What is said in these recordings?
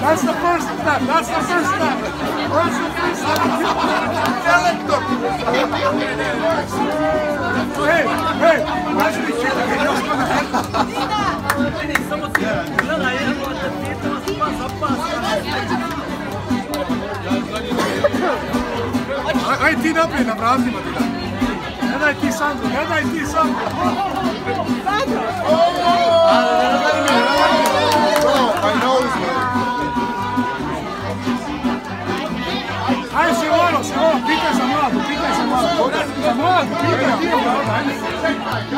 That's the first step. That's the first step. That's the first step. Još kod Samo ti. Aj ti naprijed na vratima ti da. Ne daj ti Sandro, ne daj ti Sandro. Ajde pitaj za mladu, pitaj za mladu. Za mladu, pitaj ti mladu,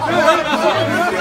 Yeah.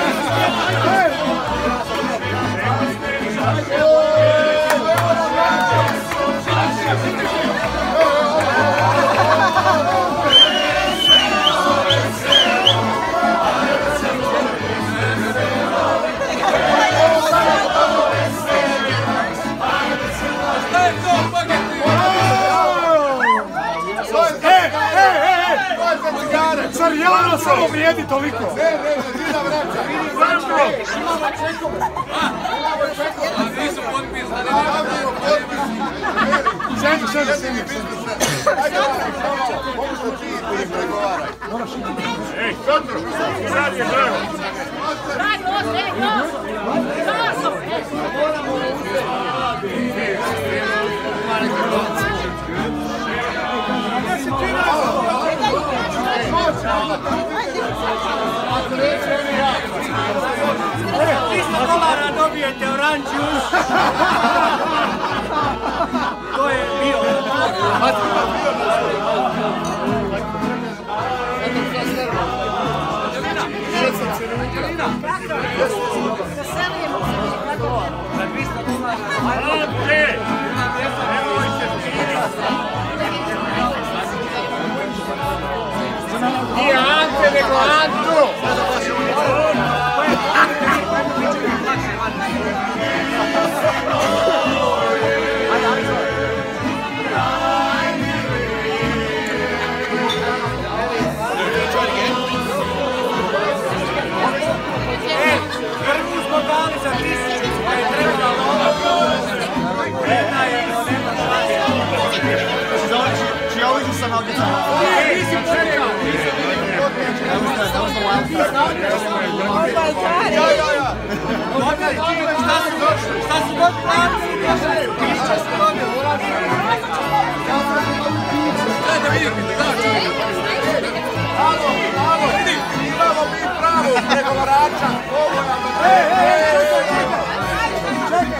oranđu. To je bio. Nije Ante, nego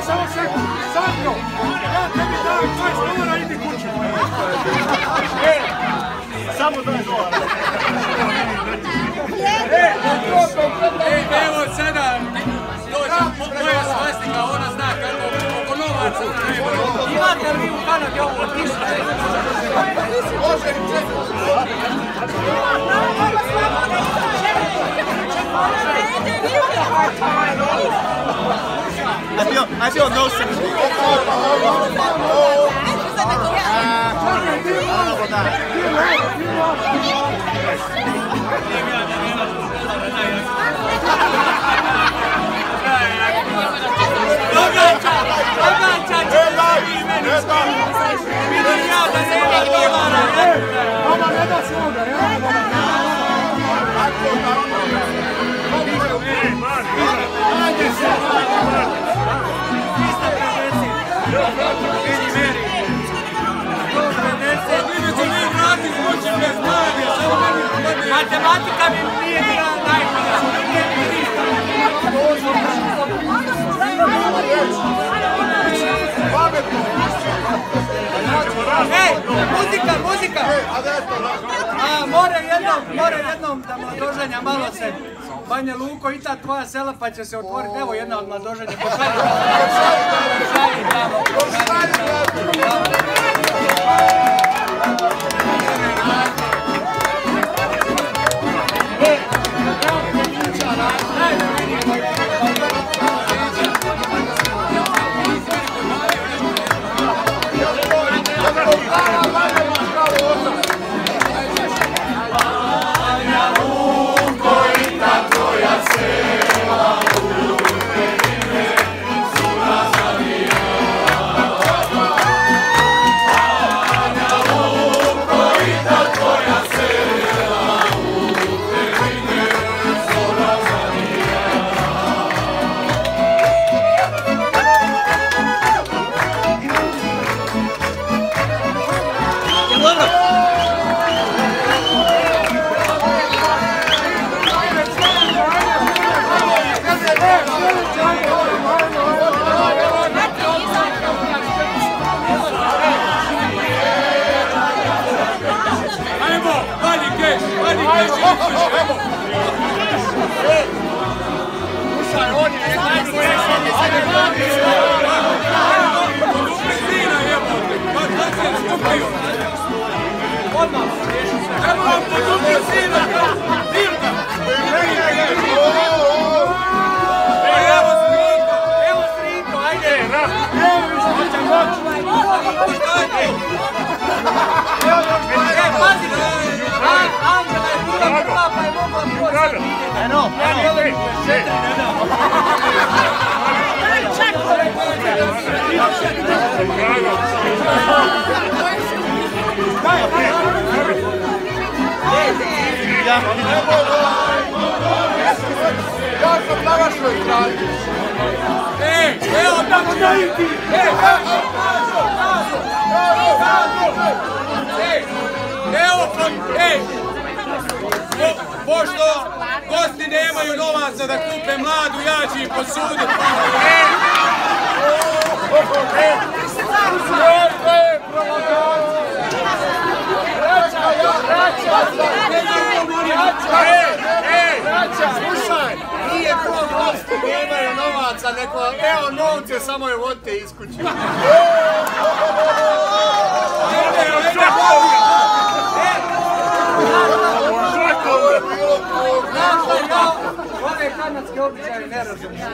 samo sekund. Sandro, evo sada, dođe mo- moja svastika, ona zna kako oko novaca treba. Imate li vi u Kanadi ovo? Može. I feel I feel no sympathy. I don't know about that. Matematika mi nije bila najbolja. Muzika, muzika! A more jednom, more jednom da mladoženja malo se Banja Luko i ta tvoja sela pa će se otvoriti. Evo jedna od mladoženja. Evo vam po benzina, dirka. Evo snimka. Evo striko, ajde. E, pazite. A- Angela je bila prva pa je mogla proći. I know. I know. Ja sam na vašoj strani. Ej, evo tamo da ti. Ej, ej, evo pa, ej. Po, pošto gosti nemaju novaca da kupe mladu, ja ću ih posuditi. Slušaj, nije to gosti nemaju novaca, neko, evo novce, samo je vodite iz kuće. Ove kanadske običaje ne razumijem.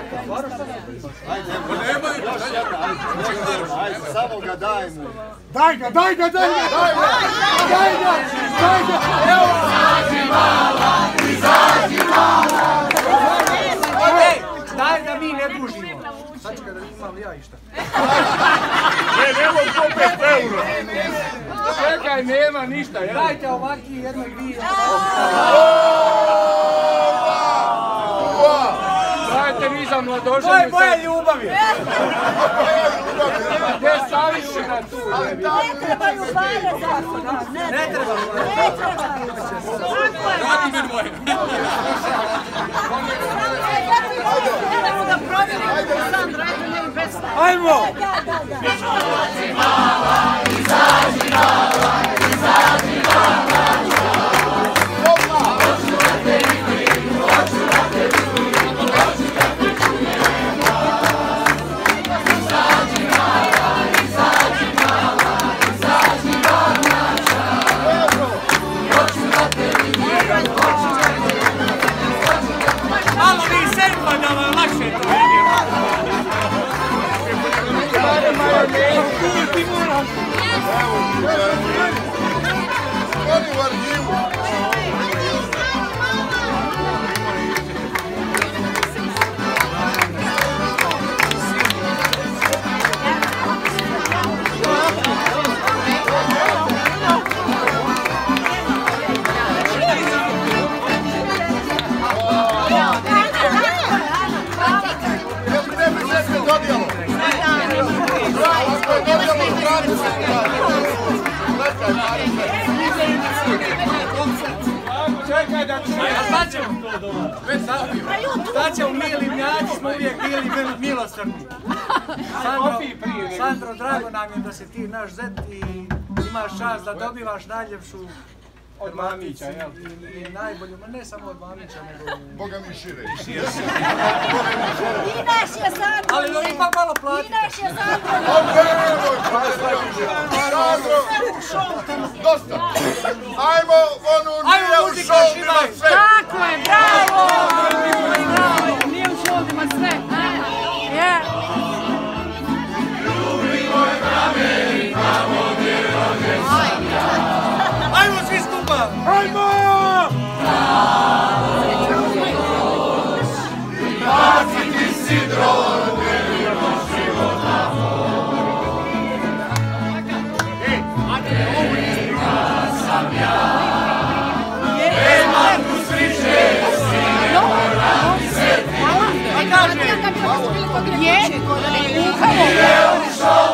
Ajde, samo ga daj mu. Daj ga, daj ga, daj ga! Daj ga! Daj ga! Daj ga! Evo! Ej, daj da mi ne dužimo. Sačekaj da imam ja išta. Čekaj, nema ništa. Dajte ovaki jedno dvije. Za mladoženju. To je moja ljubavi. Gdje staviš da tu? Ne trebaju pare za to, ne, Ne treba. ne trebaju. Tako je, Radomir moj. Idemo da provjerimo Sandra, eto njoj predstavu. Ajmo! Da, da, da. Malo Čekaj, da ćemo? Mi smo uvijek bili. Sandro. Sandro, drago nam je da si ti naš zet i imaš čast da dobivaš najljepšu Od mamića, jel? i, i najbolju, ma ne samo od mamića, nego i- Boga mi šire. I naš je Sandro. Ali no, ipak malo I platite. naš je Sandro. Sandro, dosta. Ajmo onu Ajmo, nije u šoldima sve. Tako je, bravo! Bravo, nije u šoldima sve. Amor.